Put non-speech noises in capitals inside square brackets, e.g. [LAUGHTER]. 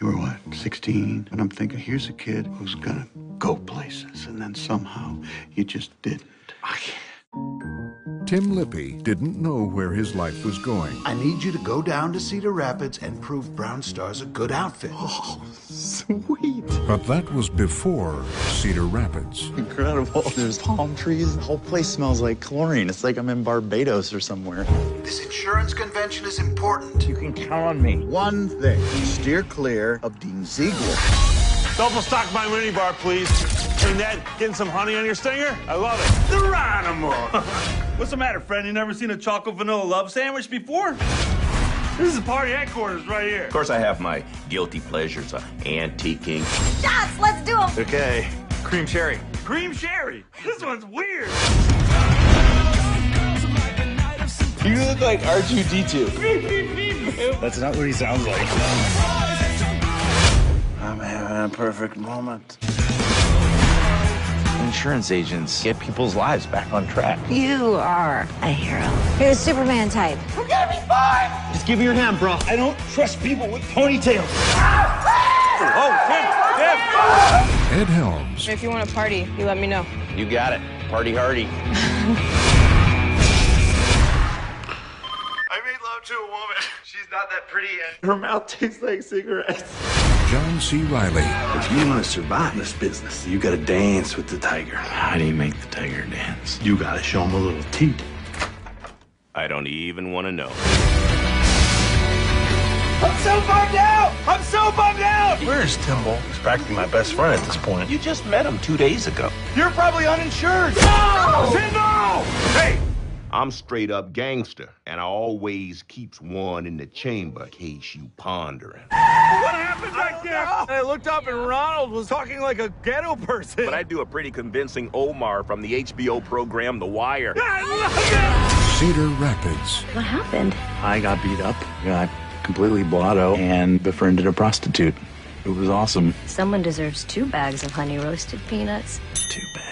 You were what, 16? And I'm thinking, here's a kid who's gonna go places, and then somehow you just didn't. Tim Lippe didn't know where his life was going. I need you to go down to Cedar Rapids and prove Brown Star's a good outfit. Oh, sweet. But that was before Cedar Rapids. Incredible. There's palm trees. The whole place smells like chlorine. It's like I'm in Barbados or somewhere. This insurance convention is important. You can count on me. One thing, steer clear of Dean Ziegler. Double stock my mini bar, please. Hey, Ned, getting some honey on your stinger? I love it. The animal. [LAUGHS] What's the matter, friend? You never seen a chocolate vanilla love sandwich before? This is the party headquarters right here. Of course, I have my guilty pleasures, uh, antiquing. Shots, let's do them. Okay. Cream cherry. Cream sherry. This one's weird. You look like R2D2. [LAUGHS] That's not what he sounds like. I'm having a perfect moment. Insurance agents get people's lives back on track. You are a hero. You're a Superman type. Just give me your hand, bro. I don't trust people with ponytails. Oh, Tim, Tim. Ed Helms, If you want to party, you let me know. You got it. Party hardy. [LAUGHS] I made to a woman. [LAUGHS] She's not that pretty and her mouth tastes like cigarettes. John C. Reilly, If you want to survive this business, you gotta dance with the tiger. How do you make the tiger dance? You gotta show him a little teeth. I don't even want to know. I'm so bummed out. I'm so bummed out. Where's Timble? He's practically my best friend at this point. You just met him two days ago. You're probably uninsured. No! Timbo! Hey, I'm straight up gangster, and I always keeps one in the chamber in case you pondering. what happened back there? I looked up and Ronald was talking like a ghetto person. But I do a pretty convincing Omar from the HBO program The Wire. Cedar Rapids, What happened? I got beat up, got completely blotto, and befriended a prostitute. It was awesome. Someone deserves two bags of honey roasted peanuts. Two bags. Super awesome.